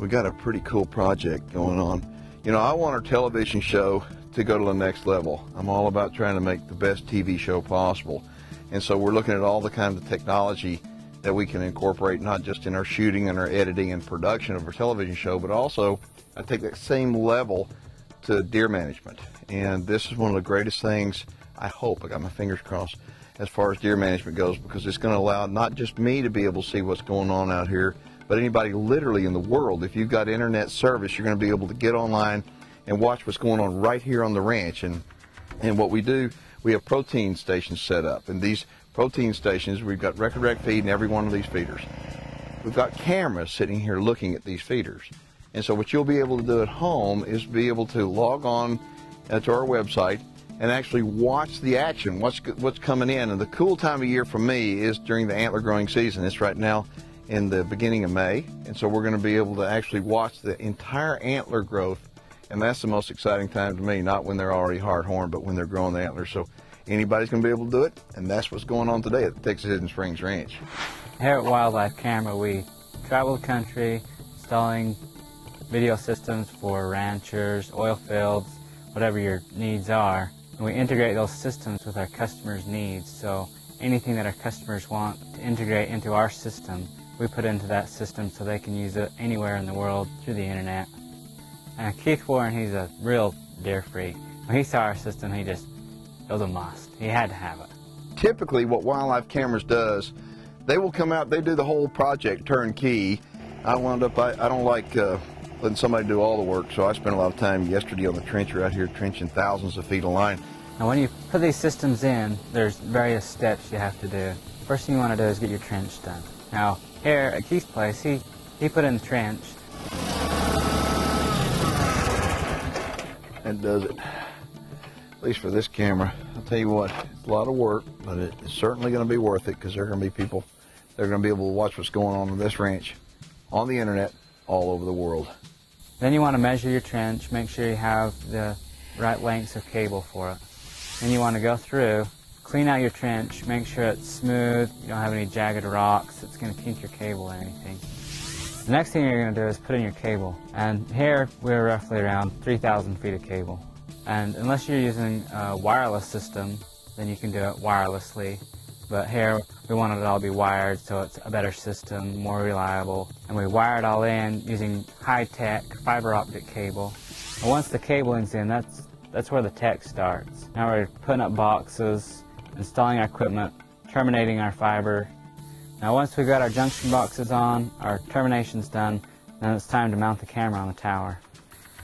we got a pretty cool project going on. You know, I want our television show to go to the next level. I'm all about trying to make the best TV show possible. And so we're looking at all the kinds of technology that we can incorporate, not just in our shooting and our editing and production of our television show, but also I take that same level to deer management. And this is one of the greatest things, I hope, I got my fingers crossed, as far as deer management goes, because it's going to allow not just me to be able to see what's going on out here, but anybody literally in the world. If you've got internet service, you're going to be able to get online and watch what's going on right here on the ranch. And, and what we do, we have protein stations set up. And these protein stations, we've got Record Rack feed in every one of these feeders. We've got cameras sitting here looking at these feeders. And so what you'll be able to do at home is be able to log on uh, to our website and actually watch the action, what's, what's coming in. And the cool time of year for me is during the antler growing season. It's right now in the beginning of May. And so we're going to be able to actually watch the entire antler growth. And that's the most exciting time to me, not when they're already hard horned, but when they're growing the antlers. So anybody's going to be able to do it. And that's what's going on today at the Texas Hidden Springs Ranch. Here at Wildlife Camera, we travel the country installing video systems for ranchers, oil fields, whatever your needs are. And we integrate those systems with our customers' needs. So anything that our customers want to integrate into our system, we put into that system so they can use it anywhere in the world through the internet. And Keith Warren, he's a real deer freak. When he saw our system, he just, it was a must. He had to have it. Typically, what Wildlife Cameras does, they will come out, they do the whole project turnkey. I wound up, I, I don't like uh, letting somebody do all the work, so I spent a lot of time yesterday on the trencher out here trenching thousands of feet of line. Now when you put these systems in, there's various steps you have to do. First thing you want to do is get your trench done. Now here at Keith's place, he, he put in the trench. And does it. At least for this camera. I'll tell you what, it's a lot of work, but it's certainly going to be worth it because there are going to be people that are going to be able to watch what's going on in this ranch on the internet all over the world. Then you want to measure your trench, make sure you have the right lengths of cable for it. Then you want to go through, clean out your trench, make sure it's smooth, you don't have any jagged rocks that's going to kink your cable or anything. The next thing you're going to do is put in your cable. And here we're roughly around 3,000 feet of cable. And unless you're using a wireless system, then you can do it wirelessly. But here we want it all to be wired so it's a better system, more reliable. And we wire it all in using high-tech fiber optic cable. And once the cabling's in, that's, that's where the tech starts. Now we're putting up boxes, installing our equipment, terminating our fiber. Now once we've got our junction boxes on, our termination's done, then it's time to mount the camera on the tower.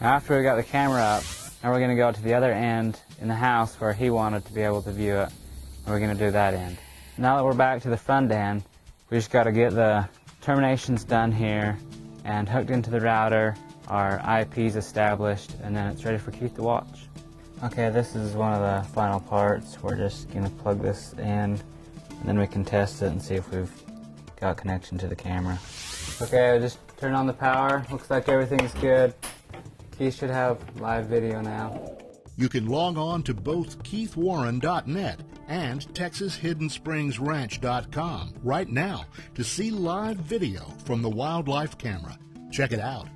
Now after we got the camera up, now we're going to go to the other end in the house where he wanted to be able to view it, and we're going to do that end. Now that we're back to the front end, we just got to get the terminations done here and hooked into the router, our IPs established, and then it's ready for Keith to watch. Okay, this is one of the final parts. We're just going to plug this in, and then we can test it and see if we've got connection to the camera. Okay, I just turn on the power. Looks like everything's good. Keith should have live video now. You can log on to both keithwarren.net and texashidden-springs-ranch.com right now to see live video from the wildlife camera. Check it out.